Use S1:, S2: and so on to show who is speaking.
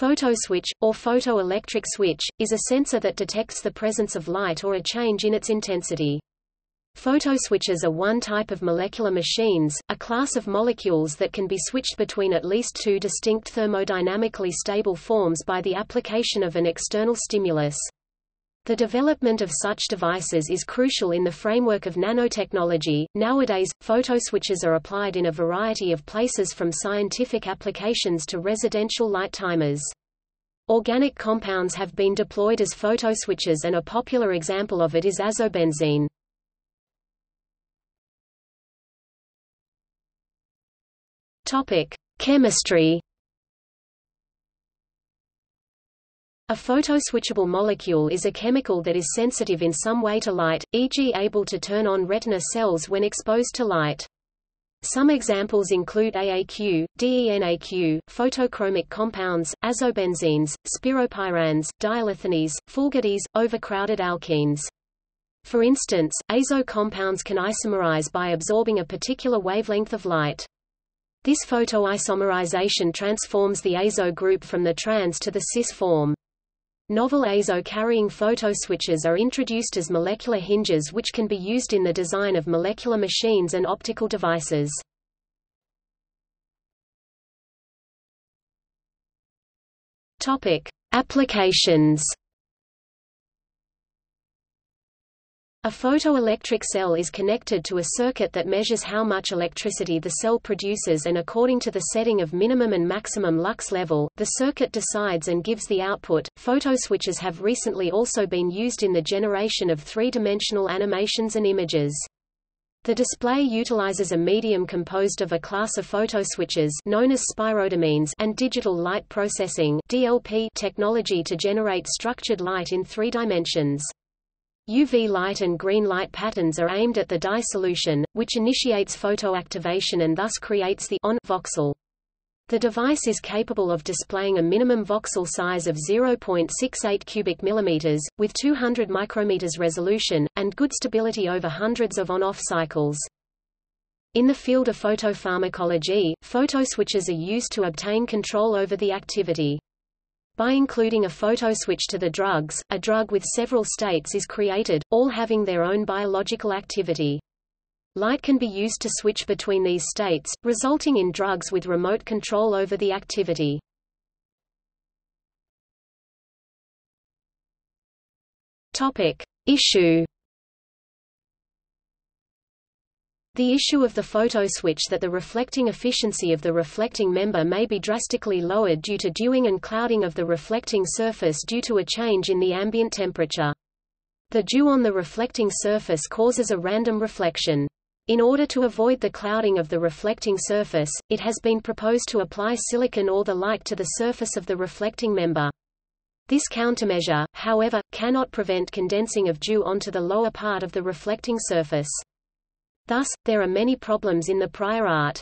S1: photoswitch, or photoelectric switch, is a sensor that detects the presence of light or a change in its intensity. Photoswitches are one type of molecular machines, a class of molecules that can be switched between at least two distinct thermodynamically stable forms by the application of an external stimulus. The development of such devices is crucial in the framework of nanotechnology. Nowadays, photoswitches are applied in a variety of places from scientific applications to residential light timers. Organic compounds have been deployed as photoswitches and a popular example of it is azobenzene. Topic: Chemistry A photoswitchable molecule is a chemical that is sensitive in some way to light, e.g. able to turn on retina cells when exposed to light. Some examples include AAQ, DENAQ, photochromic compounds, azobenzenes, spiropyranes, diarylethenes, fulgurides, overcrowded alkenes. For instance, azo compounds can isomerize by absorbing a particular wavelength of light. This photoisomerization transforms the azo group from the trans to the cis form. Novel azo-carrying photoswitches are introduced as molecular hinges which can be used in the design of molecular machines and optical devices. Topic: Applications A photoelectric cell is connected to a circuit that measures how much electricity the cell produces and according to the setting of minimum and maximum lux level, the circuit decides and gives the output. Photoswitches have recently also been used in the generation of three-dimensional animations and images. The display utilizes a medium composed of a class of photoswitches known as spirorhodamines and digital light processing (DLP) technology to generate structured light in three dimensions. UV light and green light patterns are aimed at the dye solution, which initiates photoactivation and thus creates the on voxel. The device is capable of displaying a minimum voxel size of 0.68 cubic millimeters, with 200 micrometers resolution, and good stability over hundreds of on-off cycles. In the field of photopharmacology, photoswitches are used to obtain control over the activity. By including a photo switch to the drugs, a drug with several states is created, all having their own biological activity. Light can be used to switch between these states, resulting in drugs with remote control over the activity. Topic. Issue The issue of the photo switch that the reflecting efficiency of the reflecting member may be drastically lowered due to dewing and clouding of the reflecting surface due to a change in the ambient temperature. The dew on the reflecting surface causes a random reflection. In order to avoid the clouding of the reflecting surface, it has been proposed to apply silicon or the like to the surface of the reflecting member. This countermeasure, however, cannot prevent condensing of dew onto the lower part of the reflecting surface. Thus, there are many problems in the prior art.